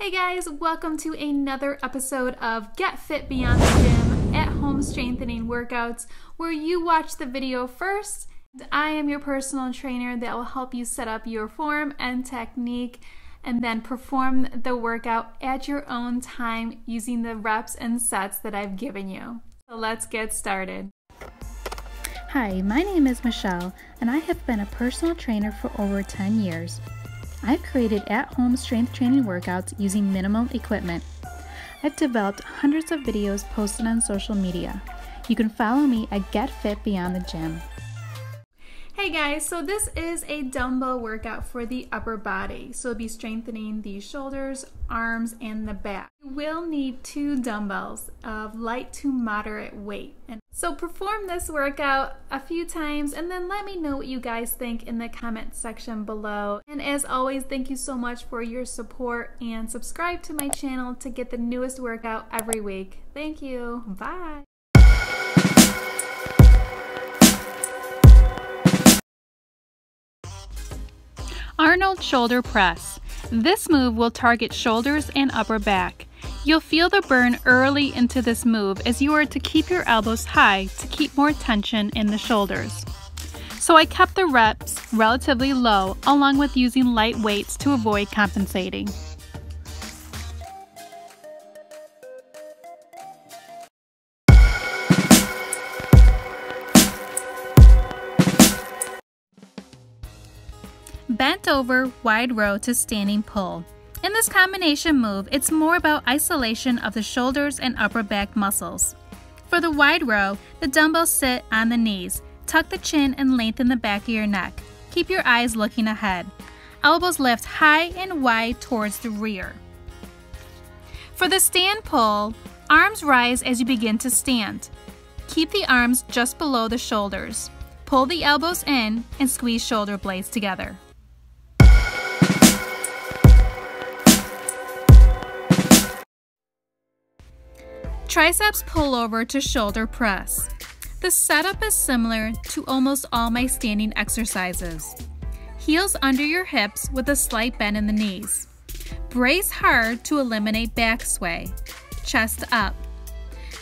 Hey guys, welcome to another episode of Get Fit Beyond the Gym at Home Strengthening Workouts, where you watch the video first. I am your personal trainer that will help you set up your form and technique and then perform the workout at your own time using the reps and sets that I've given you. So let's get started. Hi, my name is Michelle, and I have been a personal trainer for over 10 years. I've created at home strength training workouts using minimal equipment. I've developed hundreds of videos posted on social media. You can follow me at Get Fit Beyond the Gym. Hey guys, so this is a dumbbell workout for the upper body. So be strengthening the shoulders, arms, and the back. You will need two dumbbells of light to moderate weight. And so perform this workout a few times and then let me know what you guys think in the comment section below. And as always, thank you so much for your support and subscribe to my channel to get the newest workout every week. Thank you. Bye. Arnold Shoulder Press. This move will target shoulders and upper back. You'll feel the burn early into this move as you are to keep your elbows high to keep more tension in the shoulders. So I kept the reps relatively low along with using light weights to avoid compensating. Bent over wide row to standing pull. In this combination move, it's more about isolation of the shoulders and upper back muscles. For the wide row, the dumbbells sit on the knees. Tuck the chin and lengthen the back of your neck. Keep your eyes looking ahead. Elbows lift high and wide towards the rear. For the stand pull, arms rise as you begin to stand. Keep the arms just below the shoulders. Pull the elbows in and squeeze shoulder blades together. Triceps pullover to shoulder press. The setup is similar to almost all my standing exercises. Heels under your hips with a slight bend in the knees. Brace hard to eliminate back sway. Chest up.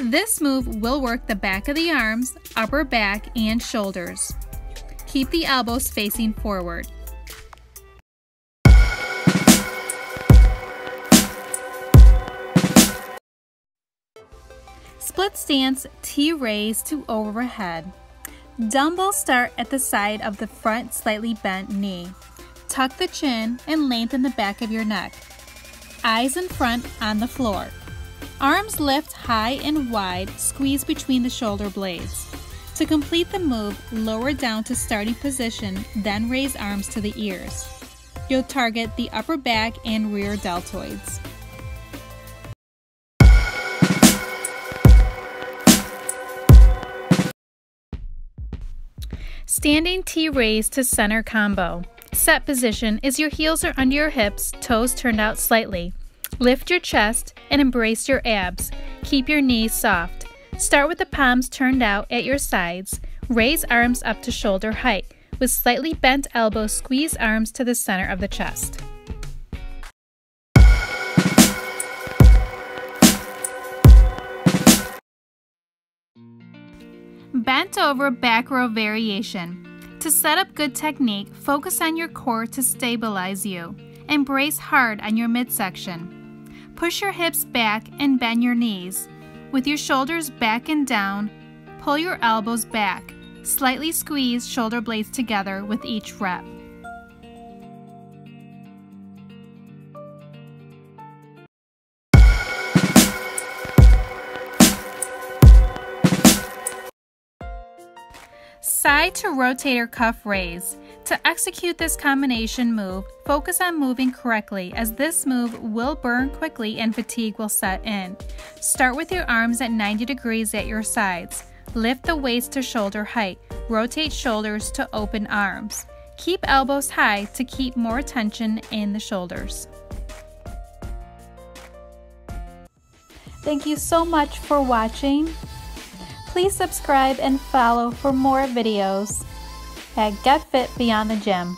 This move will work the back of the arms, upper back, and shoulders. Keep the elbows facing forward. Split stance T raise to overhead. Dumbbells start at the side of the front slightly bent knee. Tuck the chin and lengthen the back of your neck. Eyes in front on the floor. Arms lift high and wide, squeeze between the shoulder blades. To complete the move, lower down to starting position, then raise arms to the ears. You'll target the upper back and rear deltoids. Standing T raise to center combo. Set position is your heels are under your hips, toes turned out slightly. Lift your chest and embrace your abs. Keep your knees soft. Start with the palms turned out at your sides. Raise arms up to shoulder height. With slightly bent elbows, squeeze arms to the center of the chest. Bent over back row variation. To set up good technique, focus on your core to stabilize you. Embrace hard on your midsection. Push your hips back and bend your knees. With your shoulders back and down, pull your elbows back. Slightly squeeze shoulder blades together with each rep. Side to rotator cuff raise. To execute this combination move, focus on moving correctly as this move will burn quickly and fatigue will set in. Start with your arms at 90 degrees at your sides. Lift the waist to shoulder height. Rotate shoulders to open arms. Keep elbows high to keep more tension in the shoulders. Thank you so much for watching. Please subscribe and follow for more videos at Get Fit Beyond the Gym.